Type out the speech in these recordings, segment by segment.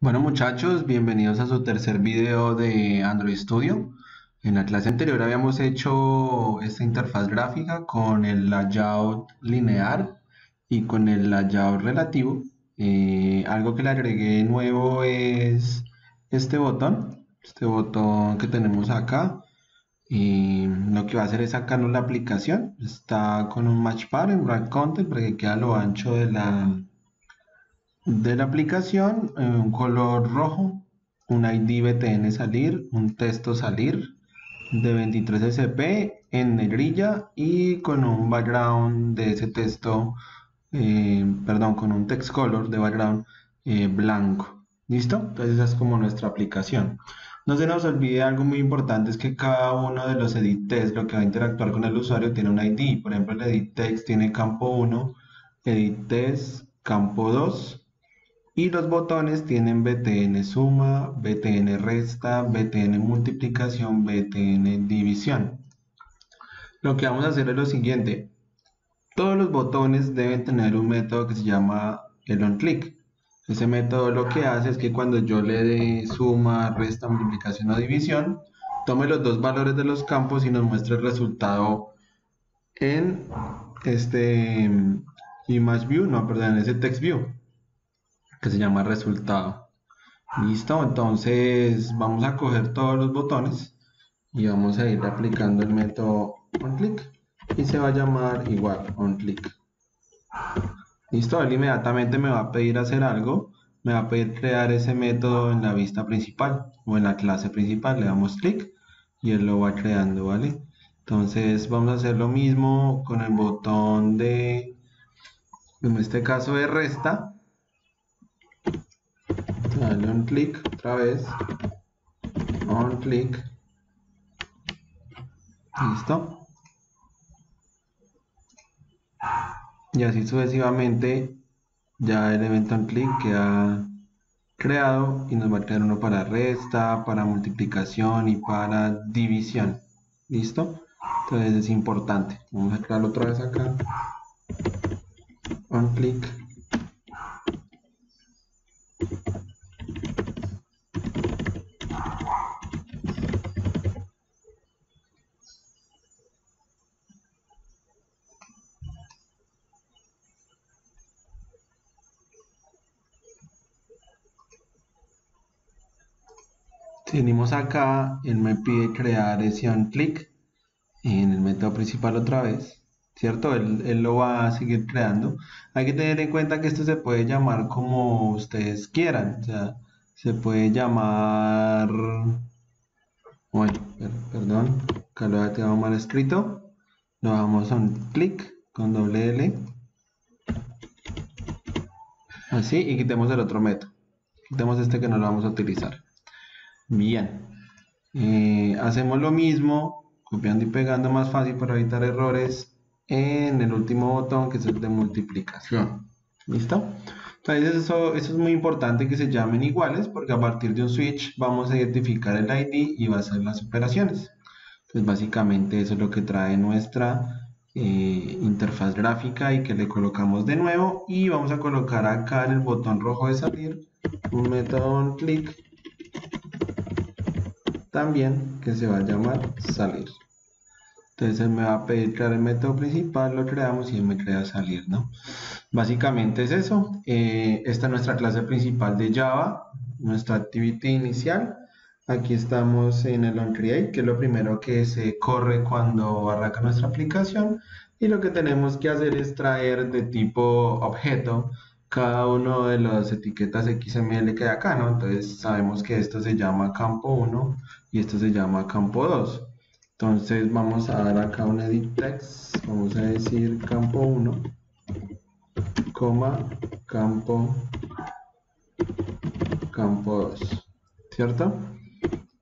Bueno muchachos, bienvenidos a su tercer video de Android Studio. En la clase anterior habíamos hecho esta interfaz gráfica con el layout lineal y con el layout relativo. Eh, algo que le agregué nuevo es este botón, este botón que tenemos acá. Y lo que va a hacer es sacarnos la aplicación. Está con un match path en content para que quede a lo ancho de la, de la aplicación, eh, un color rojo, un ID BTN salir, un texto salir de 23 SP en negrilla y con un background de ese texto, eh, perdón, con un text color de background eh, blanco. ¿Listo? Entonces esa es como nuestra aplicación. No se nos olvide algo muy importante, es que cada uno de los edit text, lo que va a interactuar con el usuario, tiene un ID. Por ejemplo, el edit text tiene campo 1, edit text campo 2, y los botones tienen BTN suma, BTN resta, BTN multiplicación, BTN división. Lo que vamos a hacer es lo siguiente. Todos los botones deben tener un método que se llama el onClick. Ese método lo que hace es que cuando yo le dé suma, resta, multiplicación o división, tome los dos valores de los campos y nos muestre el resultado en este image view, no, perdón, en ese text view que se llama resultado. Listo, entonces vamos a coger todos los botones y vamos a ir aplicando el método onClick y se va a llamar igual onClick. Listo, él inmediatamente me va a pedir hacer algo, me va a pedir crear ese método en la vista principal o en la clase principal, le damos clic y él lo va creando, ¿vale? Entonces vamos a hacer lo mismo con el botón de, en este caso de resta, dale un clic otra vez. On clic. Listo. Y así sucesivamente ya el evento on clic queda creado y nos va a crear uno para resta, para multiplicación y para división. Listo entonces es importante. Vamos a crearlo otra vez acá. On clic venimos acá, él me pide crear ese on click en el método principal otra vez, ¿cierto? Él, él, lo va a seguir creando. Hay que tener en cuenta que esto se puede llamar como ustedes quieran, o sea, se puede llamar, bueno, perdón, acá lo tengo mal escrito, lo damos on click con doble L, así, y quitemos el otro método, quitemos este que no lo vamos a utilizar. Bien, eh, hacemos lo mismo, copiando y pegando más fácil para evitar errores en el último botón que es el de multiplicación. ¿Listo? Entonces eso, eso es muy importante que se llamen iguales porque a partir de un switch vamos a identificar el ID y va a hacer las operaciones. Entonces básicamente eso es lo que trae nuestra eh, interfaz gráfica y que le colocamos de nuevo y vamos a colocar acá en el botón rojo de salir un método click también que se va a llamar salir. Entonces él me va a pedir crear el método principal lo creamos y él me crea salir no básicamente es eso. Eh, esta es nuestra clase principal de java nuestra activity inicial. Aquí estamos en el onCreate que es lo primero que se corre cuando arranca nuestra aplicación. Y lo que tenemos que hacer es traer de tipo objeto cada uno de las etiquetas XML que hay acá, ¿no? Entonces sabemos que esto se llama campo 1 y esto se llama campo 2. Entonces vamos a dar acá un edit text, vamos a decir campo 1, coma, campo, campo 2, ¿cierto?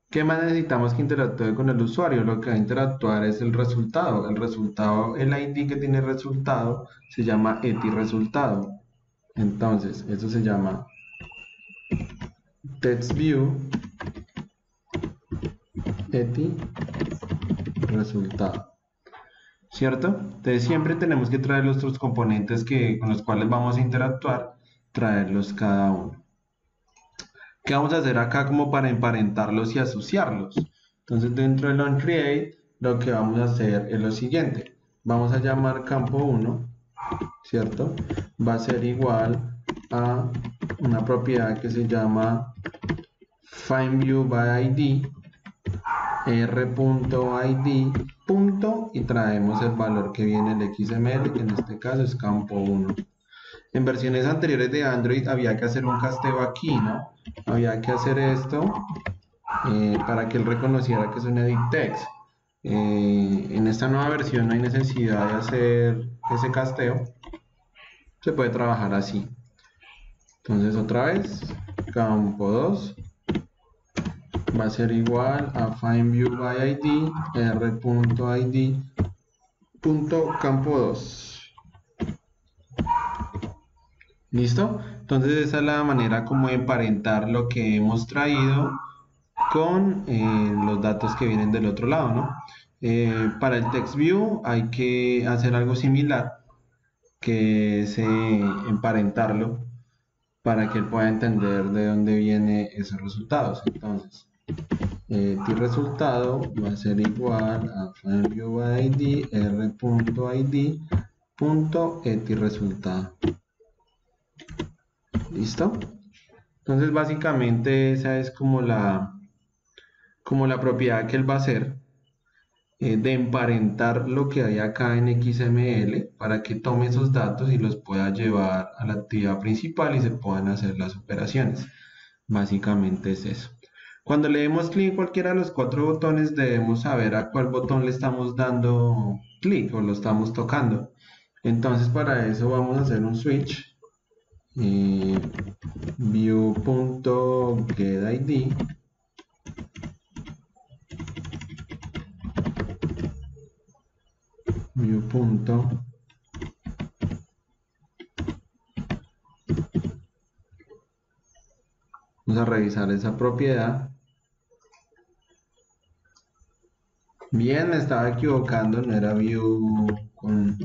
¿Qué más necesitamos que interactúe con el usuario? Lo que va a interactuar es el resultado. El resultado, el ID que tiene resultado se llama etiResultado. Entonces, eso se llama TextView resultado. ¿Cierto? Entonces siempre tenemos que traer los otros componentes que, con los cuales vamos a interactuar, traerlos cada uno. ¿Qué vamos a hacer acá como para emparentarlos y asociarlos? Entonces dentro del onCreate lo que vamos a hacer es lo siguiente. Vamos a llamar campo 1, ¿cierto? Va a ser igual a una propiedad que se llama findViewById r.id y traemos el valor que viene el XML que en este caso es campo 1 en versiones anteriores de Android había que hacer un casteo aquí no había que hacer esto eh, para que él reconociera que es un edit text. Eh, en esta nueva versión no hay necesidad de hacer ese casteo. Se puede trabajar así. Entonces otra vez campo 2 va a ser igual a findViewById r.id campo 2 listo entonces esa es la manera como emparentar lo que hemos traído con eh, los datos que vienen del otro lado ¿no? Eh, para el text view hay que hacer algo similar que es eh, emparentarlo para que él pueda entender de dónde vienen esos resultados. Entonces eh, resultado va a ser igual a findViewID r.id resultado. Listo entonces básicamente esa es como la como la propiedad que él va a hacer eh, de emparentar lo que hay acá en XML para que tome esos datos y los pueda llevar a la actividad principal y se puedan hacer las operaciones. Básicamente es eso cuando le demos clic en cualquiera de los cuatro botones, debemos saber a cuál botón le estamos dando clic o lo estamos tocando. Entonces para eso vamos a hacer un switch. Eh, view.getID view. Vamos a revisar esa propiedad. Bien, me estaba equivocando, no era view con,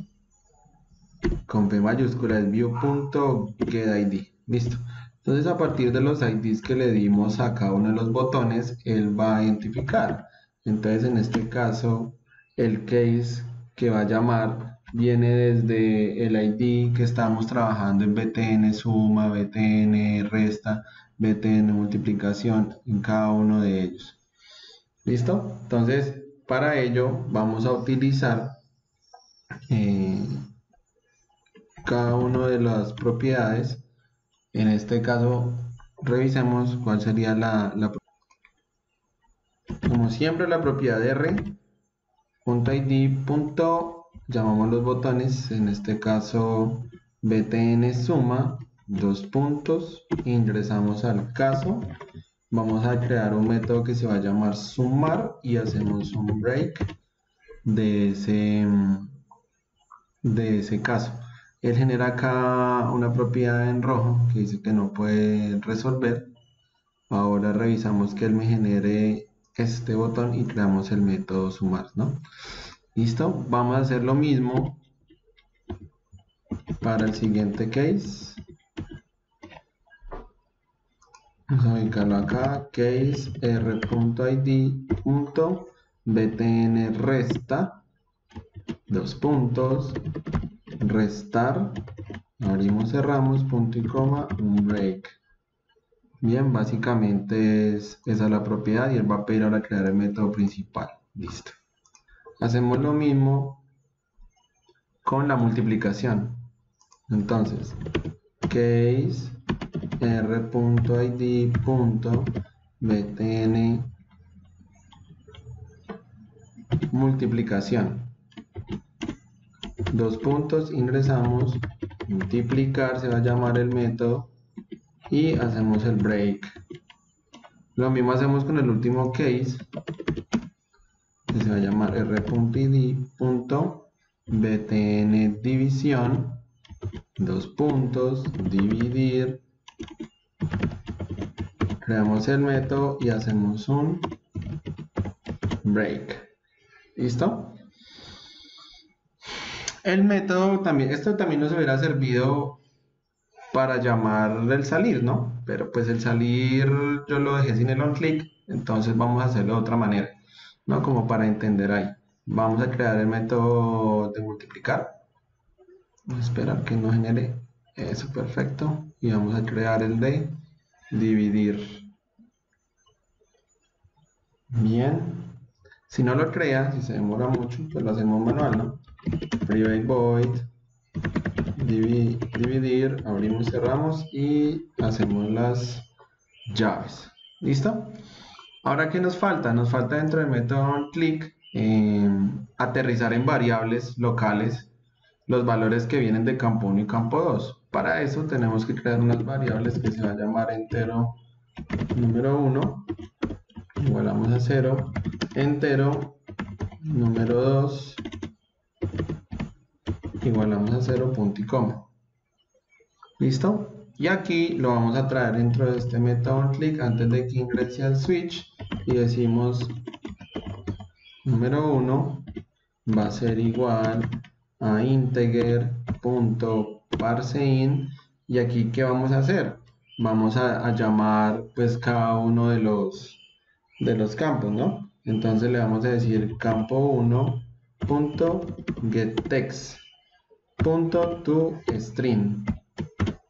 con P mayúscula, es view.getID. Listo. Entonces a partir de los IDs que le dimos a cada uno de los botones, él va a identificar. Entonces en este caso, el case que va a llamar viene desde el ID que estamos trabajando en BTN suma, BTN resta, BTN multiplicación en cada uno de ellos. ¿Listo? Entonces para ello vamos a utilizar eh, cada una de las propiedades. En este caso, revisemos cuál sería la, la como siempre la propiedad de r id llamamos los botones en este caso btn suma dos puntos ingresamos al caso vamos a crear un método que se va a llamar sumar y hacemos un break de ese, de ese caso. Él genera acá una propiedad en rojo que dice que no puede resolver. Ahora revisamos que él me genere este botón y creamos el método sumar, ¿no? Listo, vamos a hacer lo mismo para el siguiente case. Ubicarlo acá, case r.id.btn resta, dos puntos, restar, abrimos, cerramos, punto y coma, un break. Bien, básicamente es, esa es la propiedad y él va a pedir ahora crear el método principal. Listo. Hacemos lo mismo con la multiplicación. Entonces, case r.id.btn multiplicación. Dos puntos ingresamos multiplicar se va a llamar el método y hacemos el break. Lo mismo hacemos con el último case que se va a llamar r.id.btn división dos puntos dividir creamos el método y hacemos un break listo el método también esto también nos hubiera servido para llamar el salir no pero pues el salir yo lo dejé sin el on click, entonces vamos a hacerlo de otra manera, ¿no? Como para entender ahí. Vamos a crear el método de multiplicar. Vamos a esperar que no genere eso, perfecto. Y vamos a crear el de dividir. Bien. Si no lo crea, si se demora mucho, pues lo hacemos manual, ¿no? Private void dividir, abrimos, cerramos y hacemos las llaves. ¿Listo? Ahora, ¿qué nos falta? Nos falta dentro del método click em, aterrizar en variables locales los valores que vienen de campo 1 y campo 2. Para eso tenemos que crear unas variables que se va a llamar entero número 1 igualamos a 0 entero número 2 igualamos a 0 punto y coma listo y aquí lo vamos a traer dentro de este método click antes de que ingrese al switch y decimos número 1 va a ser igual a integer.parseIn y aquí qué vamos a hacer vamos a, llamar pues cada uno de los de los campos no entonces le vamos a decir campo 1 punto getText punto to string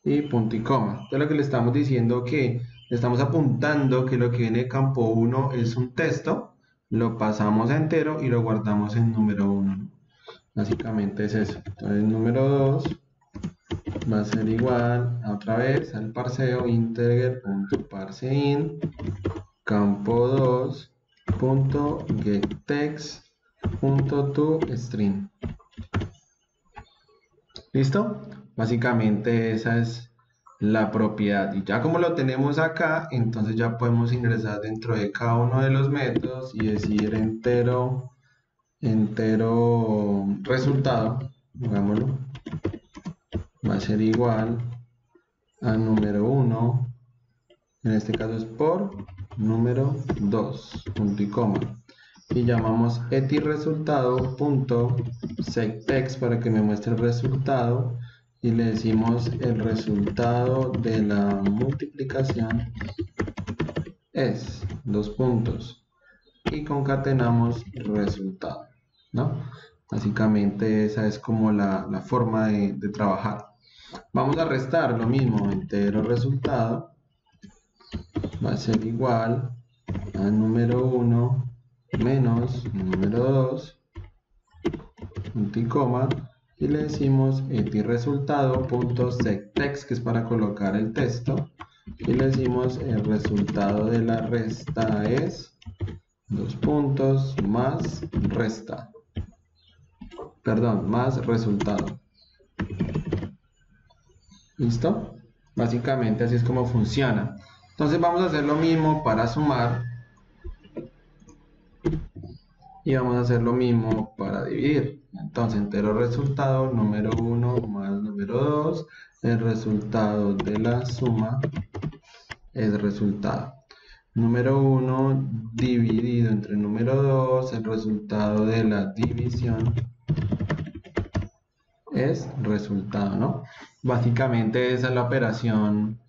y punto y coma. Entonces lo que le estamos diciendo que le estamos apuntando que lo que viene campo 1 es un texto lo pasamos a entero y lo guardamos en número 1 Básicamente es eso. Entonces, número 2 va a ser igual a otra vez al parseo integer.parseIn campo 2 punto getText punto string ¿Listo? Básicamente esa es la propiedad. Y ya como lo tenemos acá, entonces ya podemos ingresar dentro de cada uno de los métodos y decir entero entero resultado, hagámoslo, va a ser igual a número 1, en este caso es por número 2, punto y coma. Y llamamos etiresultado para que me muestre el resultado y le decimos el resultado de la multiplicación es dos puntos y concatenamos resultado. ¿No? Básicamente esa es como la, forma de, trabajar. Vamos a restar lo mismo, entero resultado va a ser igual a número 1 menos número 2 punto y coma y le decimos resultado punto text que es para colocar el texto y le decimos el resultado de la resta es dos puntos más resta perdón, más resultado. ¿Listo? Básicamente así es como funciona. Entonces vamos a hacer lo mismo para sumar. Y vamos a hacer lo mismo para dividir. Entonces entero resultado número 1 más número 2. El resultado de la suma es resultado. Número 1 dividido entre número 2. El resultado de la división es resultado, ¿no? Básicamente esa es la operación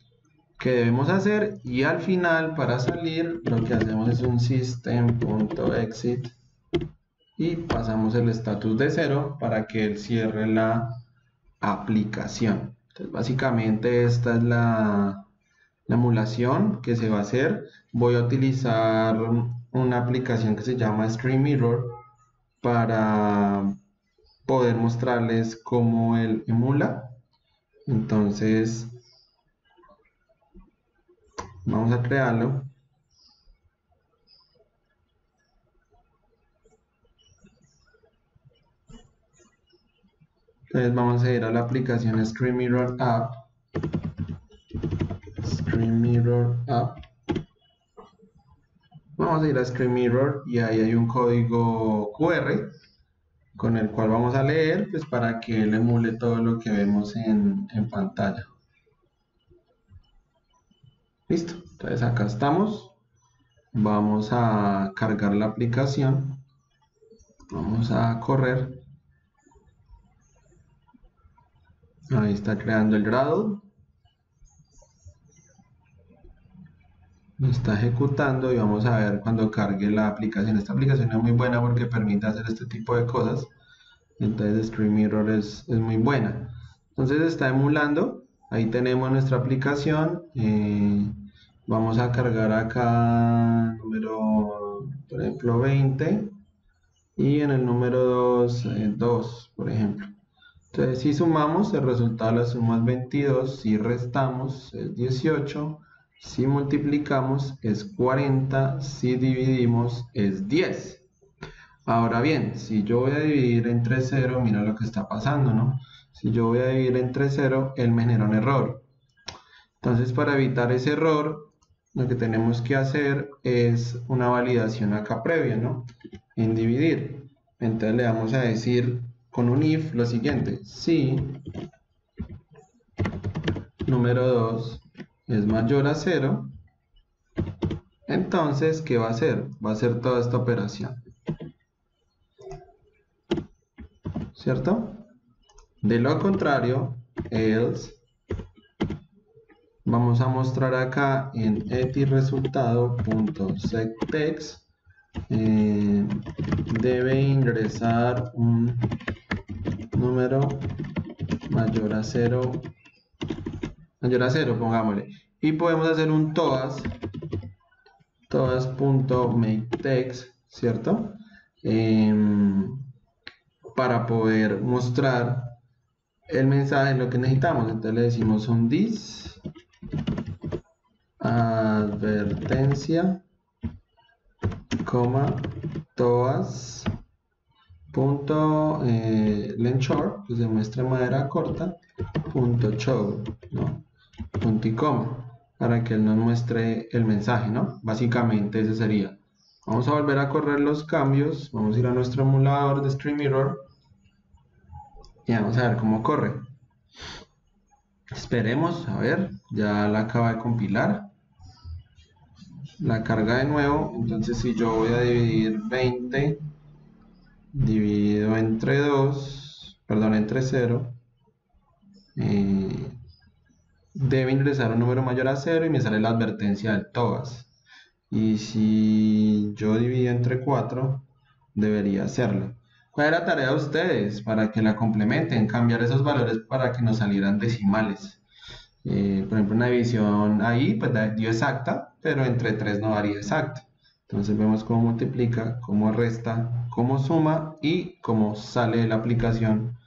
que debemos hacer y al final para salir lo que hacemos es un system.exit y pasamos el estatus de cero para que él cierre la aplicación. Entonces básicamente esta es la, la emulación que se va a hacer. Voy a utilizar una aplicación que se llama Stream Mirror para poder mostrarles cómo él emula. Entonces, vamos a crearlo. Entonces vamos a ir a la aplicación Stream Mirror App. Stream Mirror App. Vamos a ir a Stream Mirror y ahí hay un código QR con el cual vamos a leer pues para que él emule todo lo que vemos en, en pantalla. Listo. Entonces acá estamos. Vamos a cargar la aplicación. Vamos a correr. Ahí está creando el grado está ejecutando y vamos a ver cuando cargue la aplicación. Esta aplicación es muy buena porque permite hacer este tipo de cosas. Entonces Stream Mirror es, es muy buena. Entonces está emulando. Ahí tenemos nuestra aplicación. Eh, vamos a cargar acá número, por ejemplo, 20. Y en el número 2, 2, eh, por ejemplo. Entonces si sumamos, el resultado de la suma es 22. Si restamos es 18. Si multiplicamos es 40, si dividimos es 10. Ahora bien, si yo voy a dividir entre 0, mira lo que está pasando, ¿no? Si yo voy a dividir entre 0, él me genera un error. Entonces, para evitar ese error, lo que tenemos que hacer es una validación acá previa, ¿no? En dividir. Entonces le vamos a decir con un if lo siguiente. Si número 2 es mayor a 0, entonces, ¿qué va a hacer? Va a hacer toda esta operación. ¿Cierto? De lo contrario, else, vamos a mostrar acá en etiresultado.setText eh, debe ingresar un número mayor a 0 mayor a 0, pongámosle. Y podemos hacer un todas, todas.makeText, ¿cierto? Em, para poder mostrar el mensaje, lo que necesitamos. Entonces le decimos un dis, advertencia, coma, todas, punto eh, que se muestra madera corta, punto show, ¿no? Punto y coma para que él nos muestre el mensaje, ¿no? Básicamente ese sería. Vamos a volver a correr los cambios, vamos a ir a nuestro emulador de Stream Mirror y vamos a ver cómo corre. Esperemos, a ver, ya la acaba de compilar. La carga de nuevo, entonces si yo voy a dividir 20 dividido entre 2, perdón, entre 0, eh, debe ingresar un número mayor a 0 y me sale la advertencia del TOAS. Y si yo divido entre 4, debería hacerlo. ¿Cuál es la tarea de ustedes para que la complementen? Cambiar esos valores para que nos salieran decimales. Eh, por ejemplo, una división ahí pues dio exacta, pero entre 3 no daría exacta. Entonces vemos cómo multiplica, cómo resta, cómo suma y cómo sale la aplicación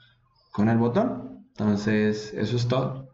con el botón. Entonces, eso es todo.